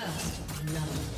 First blood.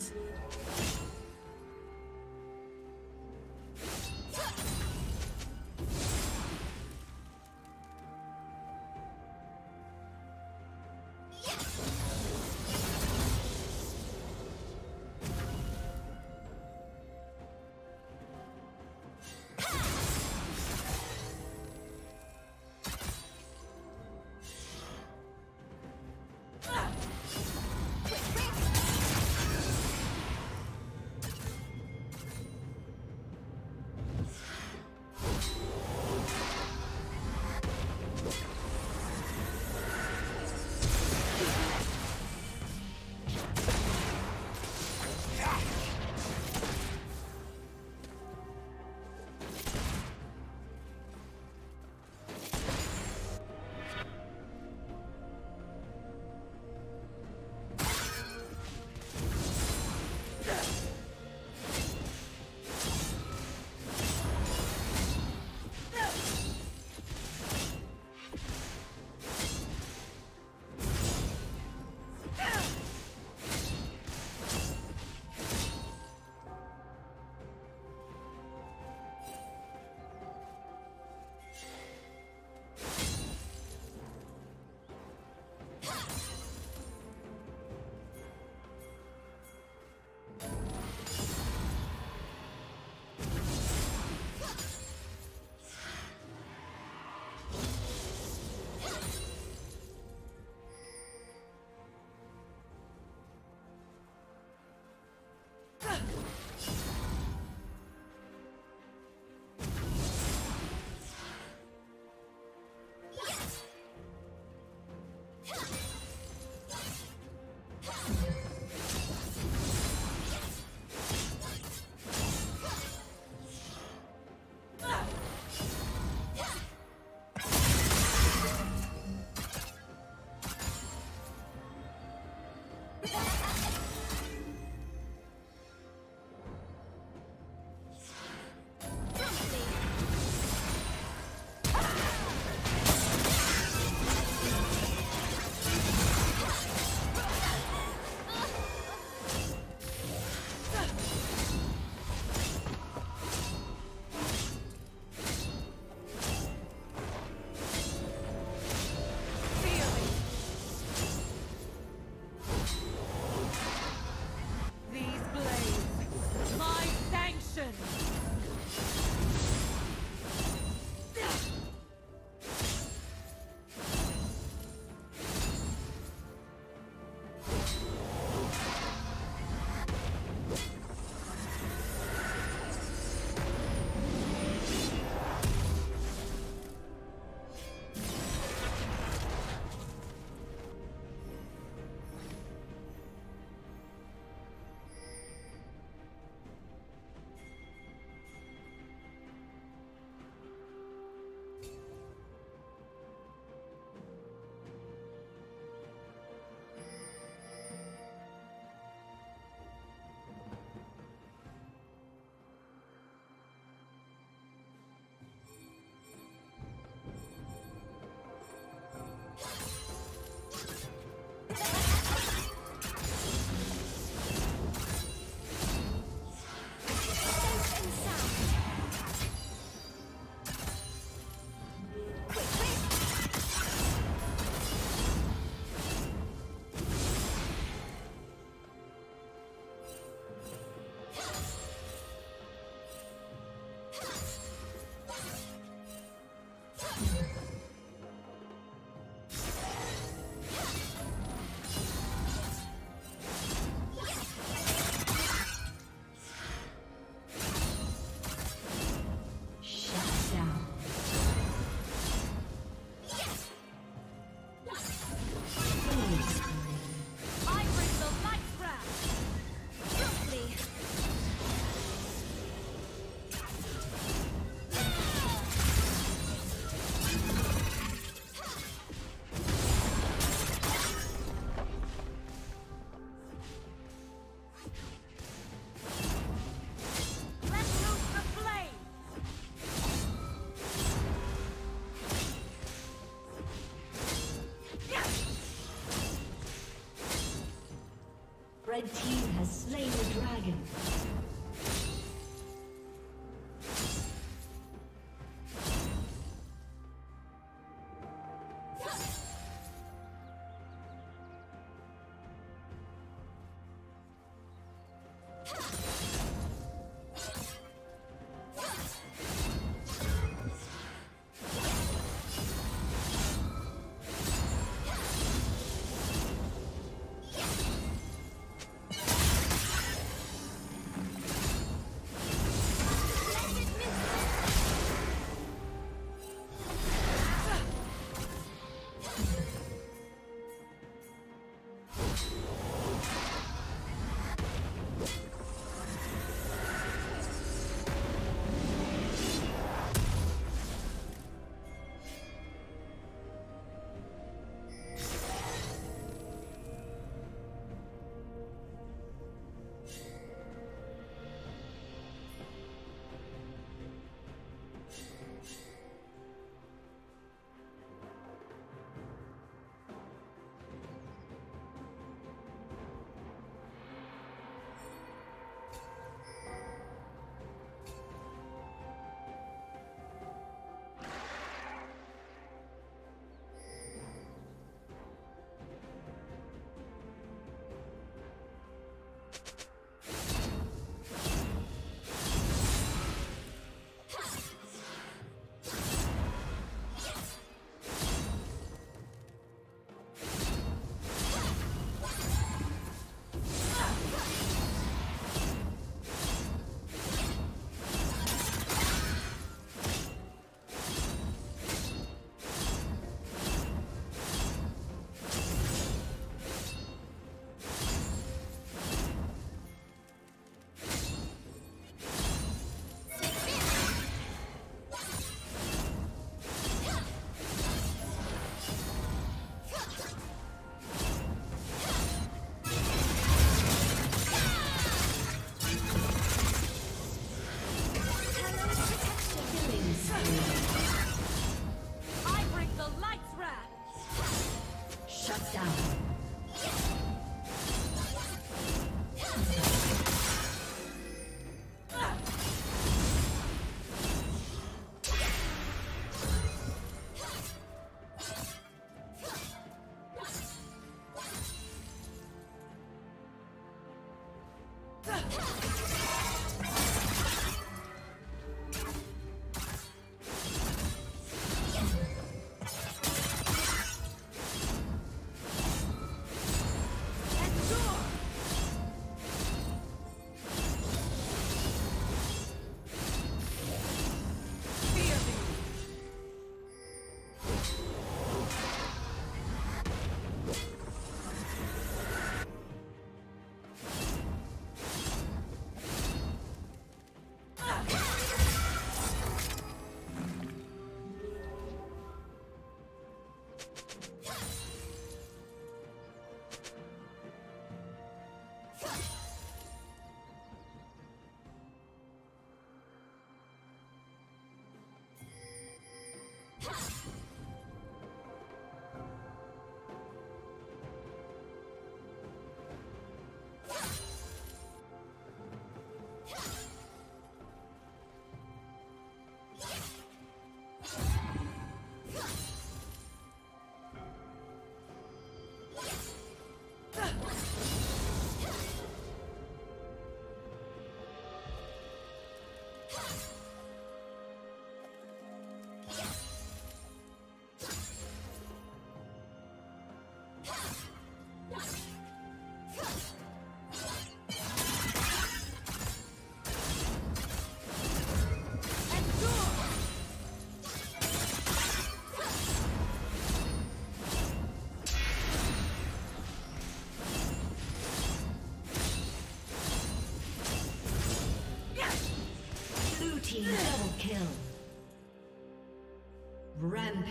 Dragon.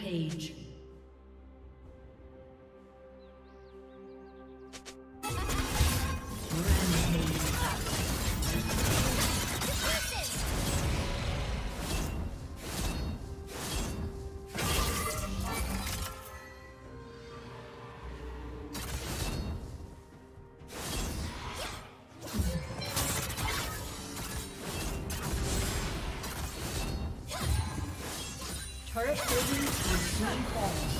Rampage. Turret will fall. slain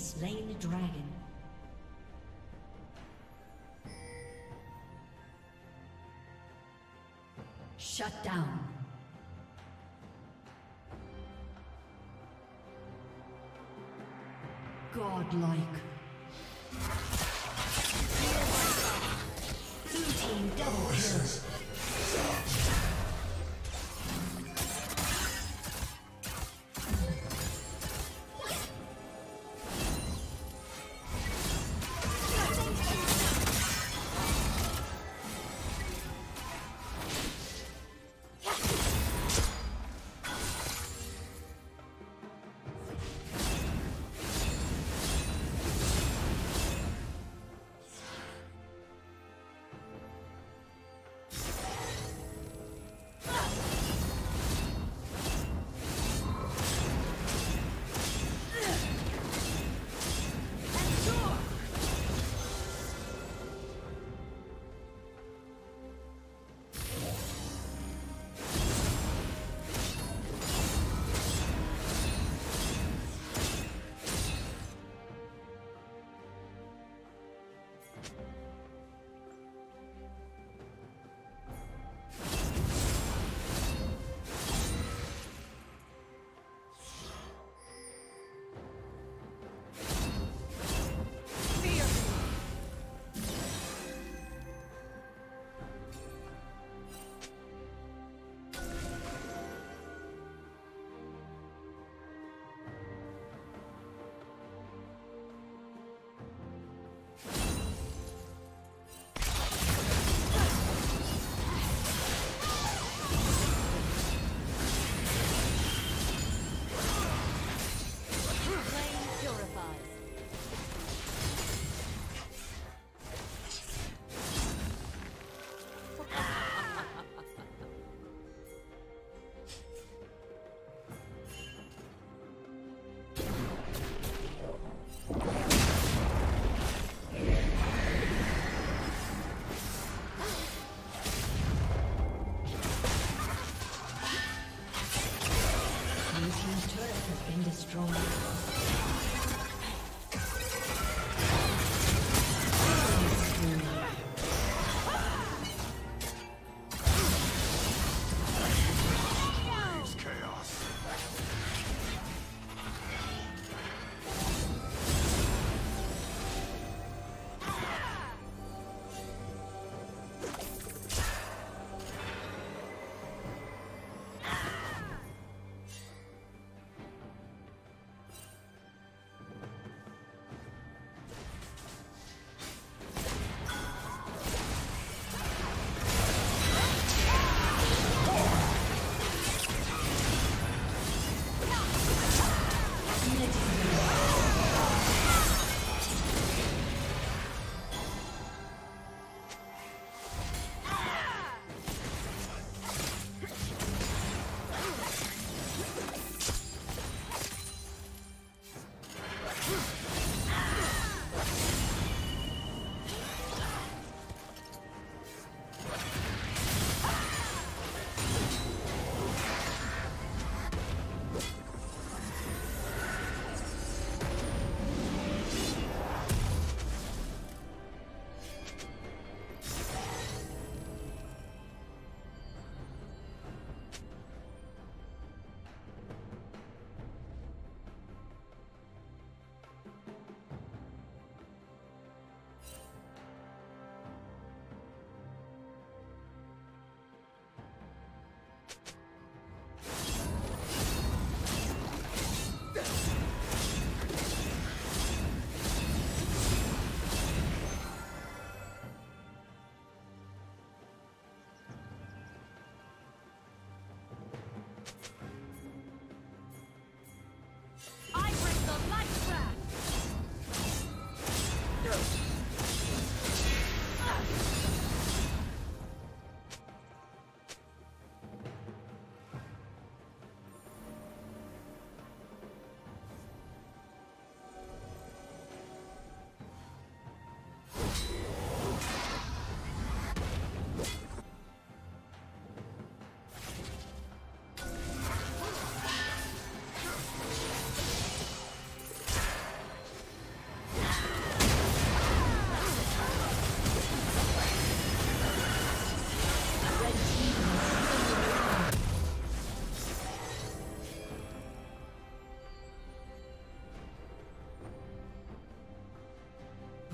Has slain the dragon. Shut down. Godlike.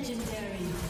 Legendary.